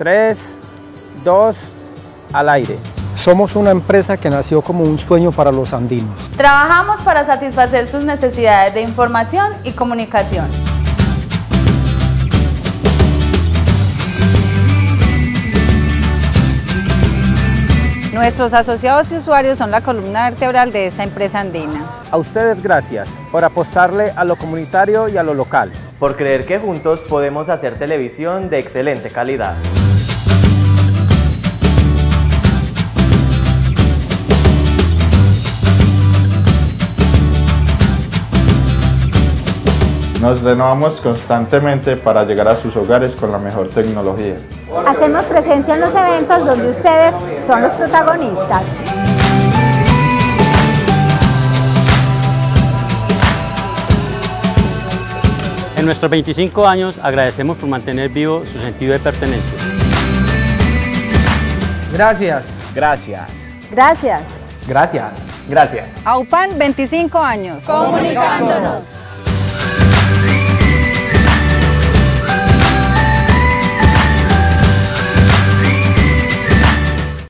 3, 2, al aire. Somos una empresa que nació como un sueño para los andinos. Trabajamos para satisfacer sus necesidades de información y comunicación. Nuestros asociados y usuarios son la columna vertebral de esta empresa andina. A ustedes gracias por apostarle a lo comunitario y a lo local. Por creer que juntos podemos hacer televisión de excelente calidad. Nos renovamos constantemente para llegar a sus hogares con la mejor tecnología. Hacemos presencia en los eventos donde ustedes son los protagonistas. En nuestros 25 años agradecemos por mantener vivo su sentido de pertenencia. Gracias. Gracias. Gracias. Gracias. Gracias. AUPAN 25 años. Comunicándonos.